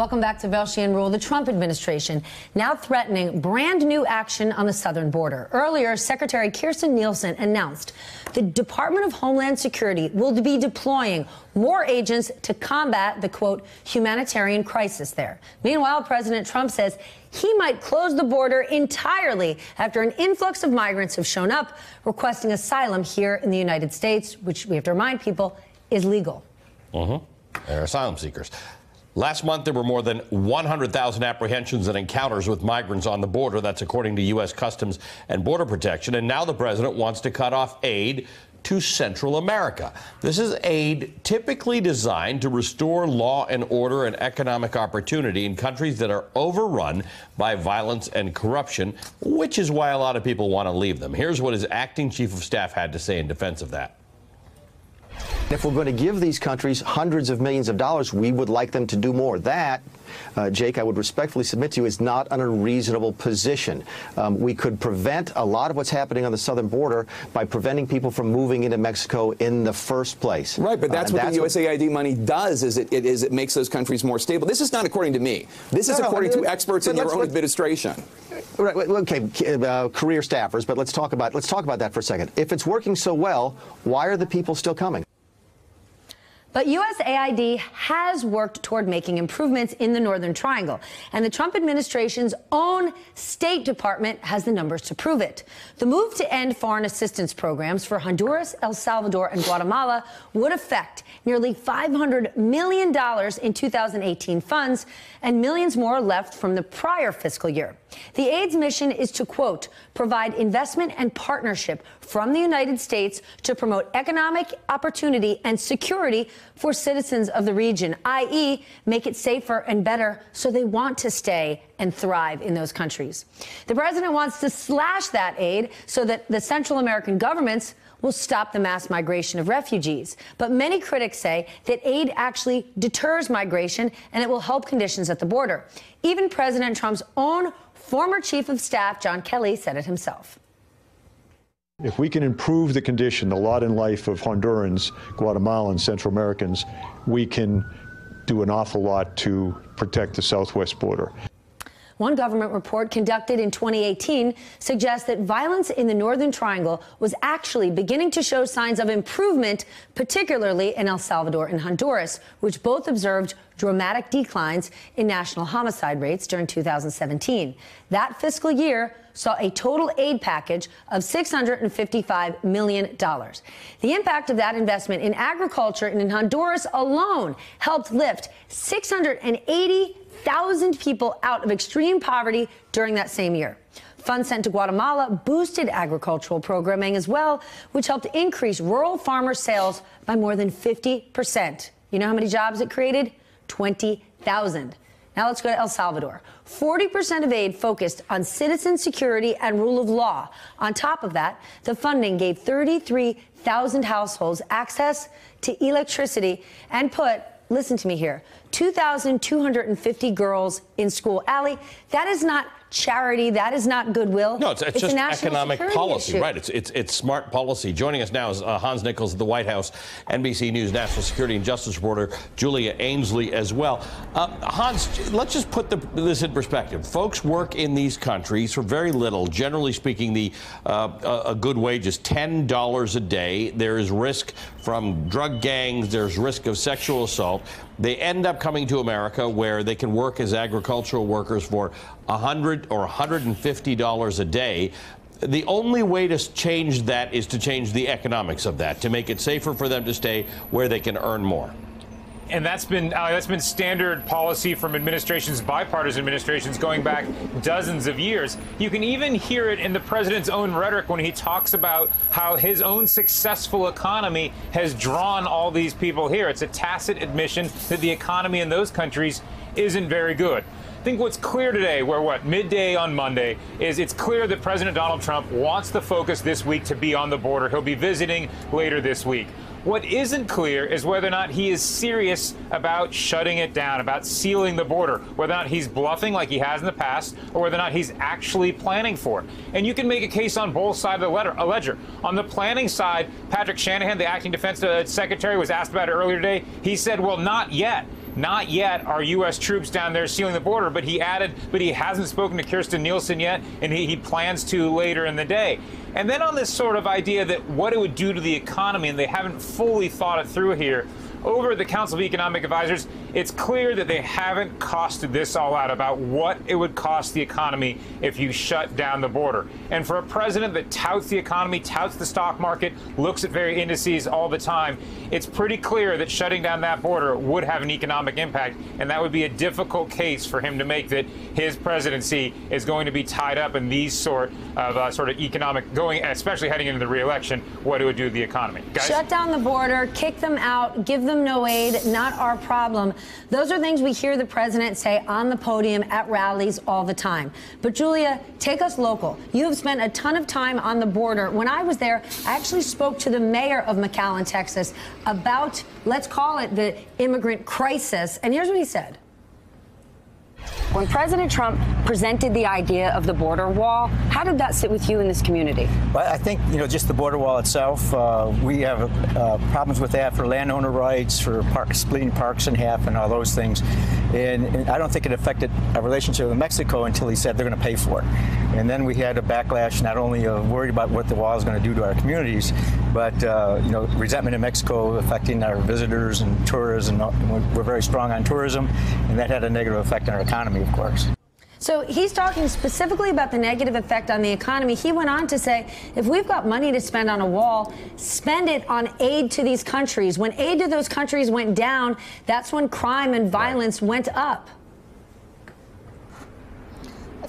Welcome back to Velshi and Ruhle. The Trump administration now threatening brand new action on the southern border. Earlier, Secretary Kirstjen Nielsen announced the Department of Homeland Security will be deploying more agents to combat the quote humanitarian crisis there. Meanwhile, President Trump says he might close the border entirely after an influx of migrants have shown up requesting asylum here in the United States, which we have to remind people is legal. Mm-hmm. They're asylum seekers. Last month, there were more than 100,000 apprehensions and encounters with migrants on the border. That's according to U.S. Customs and Border Protection. And now the president wants to cut off aid to Central America. This is aid typically designed to restore law and order and economic opportunity in countries that are overrun by violence and corruption, which is why a lot of people want to leave them. Here's what his acting chief of staff had to say in defense of that. If we're going to give these countries hundreds of millions of dollars, we would like them to do more. That, uh, Jake, I would respectfully submit to you, is not an unreasonable position. Um, we could prevent a lot of what's happening on the southern border by preventing people from moving into Mexico in the first place. Right, but that's uh, what that's the USAID what, money does. Is it, it is it makes those countries more stable. This is not according to me. This is no, according no, to experts in your own administration. Right, okay, uh, career staffers, but let's talk about let's talk about that for a second. If it's working so well, why are the people still coming? But USAID has worked toward making improvements in the Northern Triangle, and the Trump administration's own State Department has the numbers to prove it. The move to end foreign assistance programs for Honduras, El Salvador, and Guatemala would affect nearly $500 million in 2018 funds and millions more left from the prior fiscal year. The aid's mission is to, quote, provide investment and partnership from the United States to promote economic opportunity and security for citizens of the region, i.e., make it safer and better so they want to stay and thrive in those countries. The president wants to slash that aid so that the Central American governments will stop the mass migration of refugees. But many critics say that aid actually deters migration and it will help conditions at the border. Even President Trump's own former chief of staff, John Kelly, said it himself. If we can improve the condition, the lot in life of Hondurans, Guatemalans, Central Americans, we can do an awful lot to protect the southwest border. One government report conducted in 2018 suggests that violence in the Northern Triangle was actually beginning to show signs of improvement, particularly in El Salvador and Honduras, which both observed dramatic declines in national homicide rates during 2017. That fiscal year saw a total aid package of $655 million. The impact of that investment in agriculture and in Honduras alone helped lift 680,000 people out of extreme poverty during that same year. Funds sent to Guatemala boosted agricultural programming as well, which helped increase rural farmer sales by more than 50%. You know how many jobs it created? 20,000. Now let's go to El Salvador. 40% of aid focused on citizen security and rule of law. On top of that, the funding gave 33,000 households access to electricity and put listen to me here 2,250 girls in school. Ali, that is not charity. That is not goodwill. No, it's, it's, it's just economic policy, issue. right? It's, it's it's smart policy. Joining us now is uh, Hans Nichols of the White House, NBC News national security and justice reporter Julia Ainsley as well. Uh, Hans, let's just put the, this in perspective. Folks work in these countries for very little. Generally speaking, the uh, a good wage is ten dollars a day. There is risk from drug gangs. There's risk of sexual assault. They end up coming to America where they can work as agricultural workers for 100 or $150 a day. The only way to change that is to change the economics of that, to make it safer for them to stay where they can earn more and that's been uh, that's been standard policy from administrations, bipartisan administrations, going back dozens of years. You can even hear it in the president's own rhetoric when he talks about how his own successful economy has drawn all these people here. It's a tacit admission that the economy in those countries isn't very good. I think what's clear today, we're what, midday on Monday, is it's clear that President Donald Trump wants the focus this week to be on the border. He'll be visiting later this week. What isn't clear is whether or not he is serious about shutting it down, about sealing the border, whether or not he's bluffing like he has in the past, or whether or not he's actually planning for it. And you can make a case on both sides of the letter, ledger. On the planning side, Patrick Shanahan, the acting defense uh, secretary, was asked about it earlier today. He said, well, not yet. Not yet are U.S. troops down there sealing the border, but he added, but he hasn't spoken to Kirstjen Nielsen yet, and he, he plans to later in the day. And then on this sort of idea that what it would do to the economy, and they haven't fully thought it through here over the Council of Economic Advisors, it's clear that they haven't costed this all out about what it would cost the economy if you shut down the border. And for a president that touts the economy, touts the stock market, looks at very indices all the time, it's pretty clear that shutting down that border would have an economic impact. And that would be a difficult case for him to make that his presidency is going to be tied up in these sort of uh, sort of economic going, especially heading into the reelection, what it would do to the economy. Guys? Shut down the border, kick them out, give them no aid, not our problem. Those are things we hear the president say on the podium at rallies all the time. But Julia, take us local. You have spent a ton of time on the border. When I was there, I actually spoke to the mayor of McAllen, Texas, about, let's call it the immigrant crisis. And here's what he said. When President Trump presented the idea of the border wall, how did that sit with you in this community? Well, I think, you know, just the border wall itself, uh, we have uh, problems with that for landowner rights, for park, splitting parks in half and all those things. And, and I don't think it affected our relationship with Mexico until he said they're going to pay for it. And then we had a backlash, not only of worried about what the wall is going to do to our communities, but, uh, you know, resentment in Mexico affecting our visitors and tourism. We're very strong on tourism, and that had a negative effect on our economy, of course. So he's talking specifically about the negative effect on the economy. He went on to say, if we've got money to spend on a wall, spend it on aid to these countries. When aid to those countries went down, that's when crime and violence went up.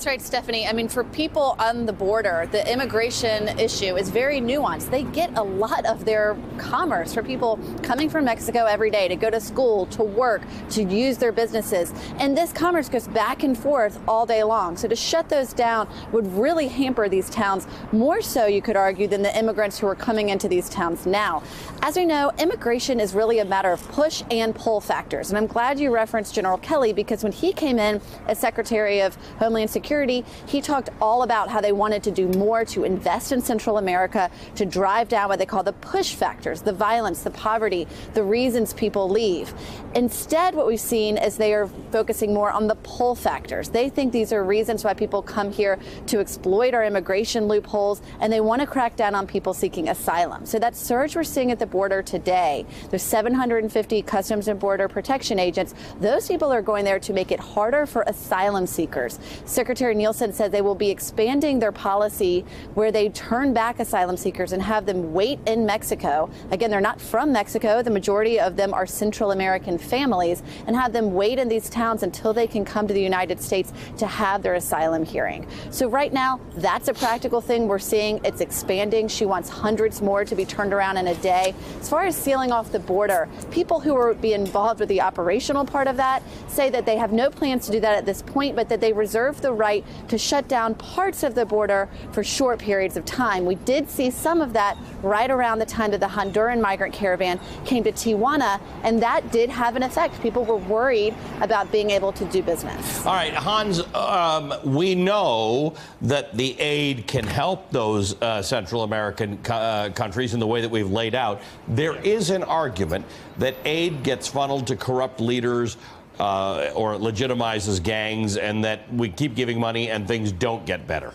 That's right, Stephanie. I mean, for people on the border, the immigration issue is very nuanced. They get a lot of their commerce for people coming from Mexico every day to go to school, to work, to use their businesses. And this commerce goes back and forth all day long. So to shut those down would really hamper these towns, more so, you could argue, than the immigrants who are coming into these towns now. As we know, immigration is really a matter of push and pull factors. And I'm glad you referenced General Kelly because when he came in as Secretary of Homeland Security, Security, he talked all about how they wanted to do more to invest in Central America to drive down what they call the push factors, the violence, the poverty, the reasons people leave. Instead, what we've seen is they are focusing more on the pull factors. They think these are reasons why people come here to exploit our immigration loopholes, and they want to crack down on people seeking asylum. So that surge we're seeing at the border today, there's 750 Customs and Border Protection agents. Those people are going there to make it harder for asylum seekers. Secretary Secretary Nielsen said they will be expanding their policy where they turn back asylum seekers and have them wait in Mexico. Again, they're not from Mexico. The majority of them are Central American families and have them wait in these towns until they can come to the United States to have their asylum hearing. So right now, that's a practical thing we're seeing. It's expanding. She wants hundreds more to be turned around in a day. As far as sealing off the border, people who will be involved with the operational part of that say that they have no plans to do that at this point, but that they reserve the right to shut down parts of the border for short periods of time. We did see some of that right around the time that the Honduran migrant caravan came to Tijuana, and that did have an effect. People were worried about being able to do business. All right, Hans, um, we know that the aid can help those uh, Central American co uh, countries in the way that we've laid out. There is an argument that aid gets funneled to corrupt leaders uh, or legitimizes gangs and that we keep giving money and things don't get better?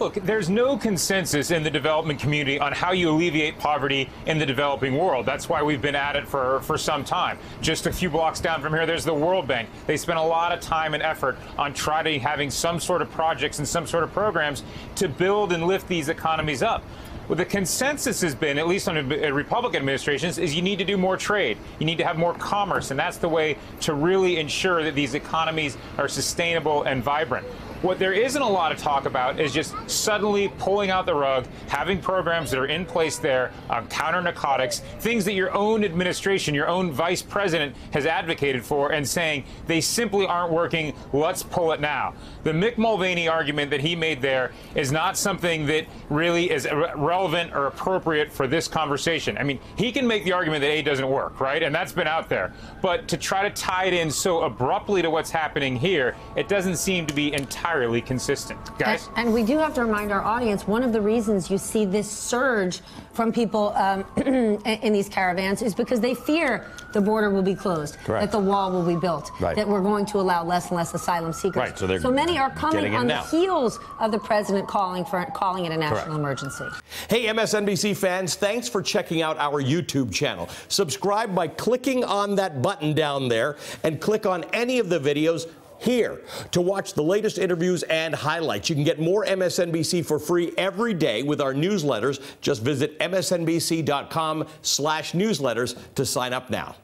Look, there's no consensus in the development community on how you alleviate poverty in the developing world. That's why we've been at it for, for some time. Just a few blocks down from here, there's the World Bank. They spent a lot of time and effort on trying to having some sort of projects and some sort of programs to build and lift these economies up. Well, the consensus has been, at least under uh, Republican administrations, is you need to do more trade. You need to have more commerce, and that's the way to really ensure that these economies are sustainable and vibrant. What there isn't a lot of talk about is just suddenly pulling out the rug, having programs that are in place there on counter narcotics, things that your own administration, your own vice president has advocated for, and saying they simply aren't working. Let's pull it now. The Mick Mulvaney argument that he made there is not something that really is relevant or appropriate for this conversation. I mean, he can make the argument that A doesn't work, right? And that's been out there. But to try to tie it in so abruptly to what's happening here, it doesn't seem to be entirely entirely consistent. Guys? And, and, we do have to remind our audience one of the reasons you see this surge from people um, in these caravans is because they fear the border will be closed, Correct. that the wall will be built, right. that we're going to allow less and less asylum seekers. Right, so, so many are coming on now. the heels of the president calling for calling it a national Correct. emergency. Hey, MSNBC fans, thanks for checking out our YouTube channel. Subscribe by clicking on that button down there and click on any of the videos here to watch the latest interviews and highlights. You can get more MSNBC for free every day with our newsletters. Just visit msnbc.com slash newsletters to sign up now.